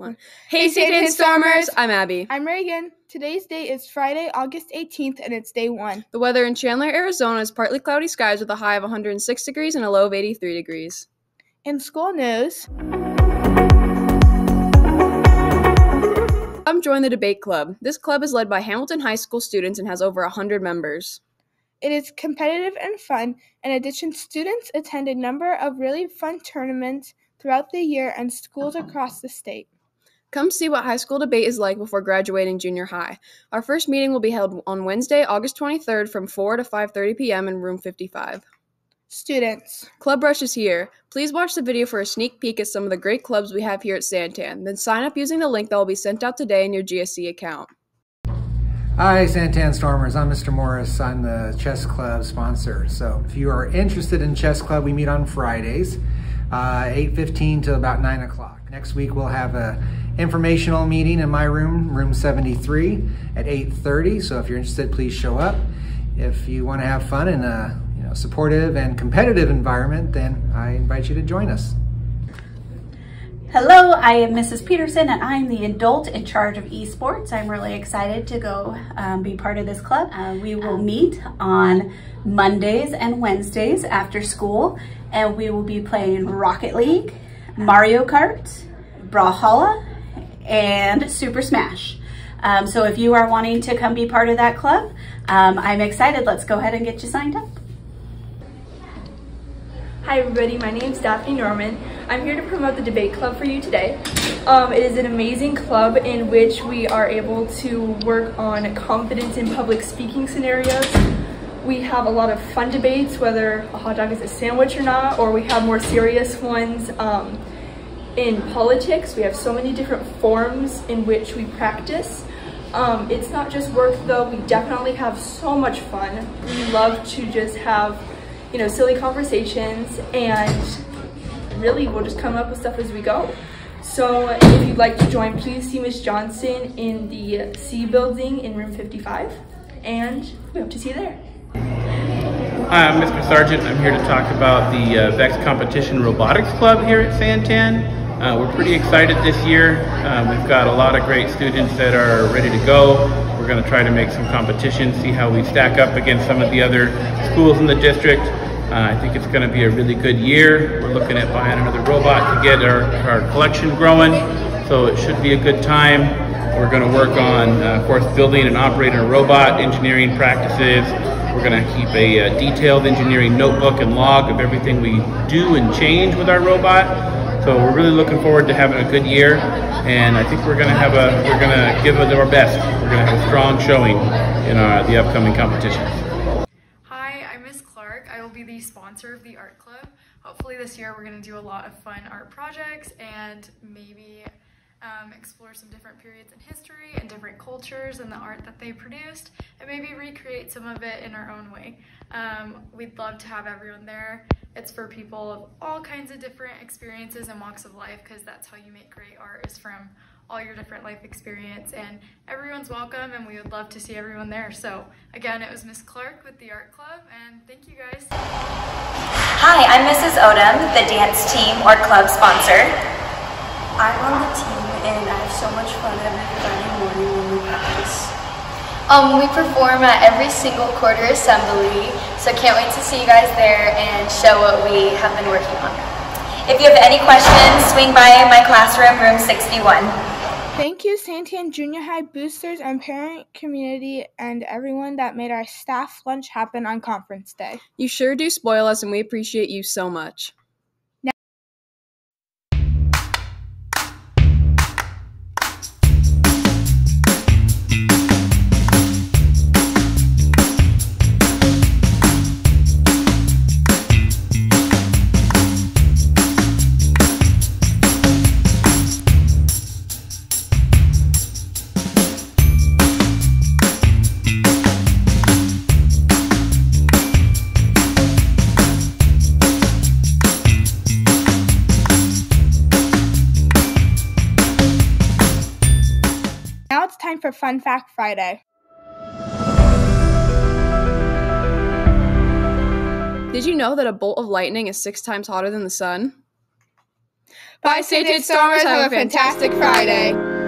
One. Hey, Santan Stormers! I'm Abby. I'm Reagan. Today's date is Friday, August 18th, and it's day one. The weather in Chandler, Arizona is partly cloudy skies with a high of 106 degrees and a low of 83 degrees. In school news, Come join the debate club. This club is led by Hamilton High School students and has over 100 members. it is competitive and fun. In addition, students attend a number of really fun tournaments throughout the year and schools across the state. Come see what high school debate is like before graduating junior high. Our first meeting will be held on Wednesday, August 23rd from 4 to 5:30 p.m. in room 55. Students, Club Rush is here. Please watch the video for a sneak peek at some of the great clubs we have here at Santan. Then sign up using the link that will be sent out today in your GSC account. Hi, Santan Stormers. I'm Mr. Morris. I'm the chess club sponsor. So if you are interested in chess club, we meet on Fridays, uh, 8.15 to about 9 o'clock. Next week, we'll have a informational meeting in my room, room 73 at 8.30. So if you're interested, please show up. If you want to have fun in a you know, supportive and competitive environment, then I invite you to join us. Hello, I am Mrs. Peterson and I'm the adult in charge of esports. I'm really excited to go um, be part of this club. Uh, we will meet on Mondays and Wednesdays after school and we will be playing Rocket League, Mario Kart, Brawlhalla, and Super Smash. Um, so if you are wanting to come be part of that club, um, I'm excited. Let's go ahead and get you signed up. Hi everybody, my name is Daphne Norman. I'm here to promote the debate club for you today. Um, it is an amazing club in which we are able to work on confidence in public speaking scenarios. We have a lot of fun debates, whether a hot dog is a sandwich or not, or we have more serious ones um, in politics. We have so many different forms in which we practice. Um, it's not just work though, we definitely have so much fun. We love to just have you know, silly conversations and really we'll just come up with stuff as we go. So if you'd like to join, please see Miss Johnson in the C building in room 55 and we hope to see you there. Hi, I'm Mr. Sargent. I'm here to talk about the uh, VEX Competition Robotics Club here at Santan. Uh, we're pretty excited this year. Um, we've got a lot of great students that are ready to go. We're going to try to make some competition, see how we stack up against some of the other schools in the district. Uh, I think it's going to be a really good year. We're looking at buying another robot to get our, our collection growing, so it should be a good time. We're going to work on, uh, of course, building and operating a robot, engineering practices. We're going to keep a uh, detailed engineering notebook and log of everything we do and change with our robot. So we're really looking forward to having a good year, and I think we're going to have a we're going to give it our best. We're going to have a strong showing in our, the upcoming competitions. Hi, I'm Miss Clark. I will be the sponsor of the art club. Hopefully this year we're going to do a lot of fun art projects and maybe um, explore some different periods in history and different cultures and the art that they produced and maybe recreate some of it in our own way. Um, we'd love to have everyone there. It's for people of all kinds of different experiences and walks of life because that's how you make great art is from all your different life experience and everyone's welcome and we would love to see everyone there. So again, it was Miss Clark with the art club and thank you guys. Hi, I'm Mrs. Odom, the dance team or club sponsor. I'm on the team and I have so much fun every Friday morning when we practice. Um, we perform at every single quarter assembly, so can't wait to see you guys there and show what we have been working on. If you have any questions, swing by my classroom, room 61. thank you, Santan Junior High boosters and parent community and everyone that made our staff lunch happen on conference day. You sure do spoil us, and we appreciate you so much. Time for Fun Fact Friday. Did you know that a bolt of lightning is six times hotter than the sun? Bye, Santan Stormers. Have a fantastic Friday.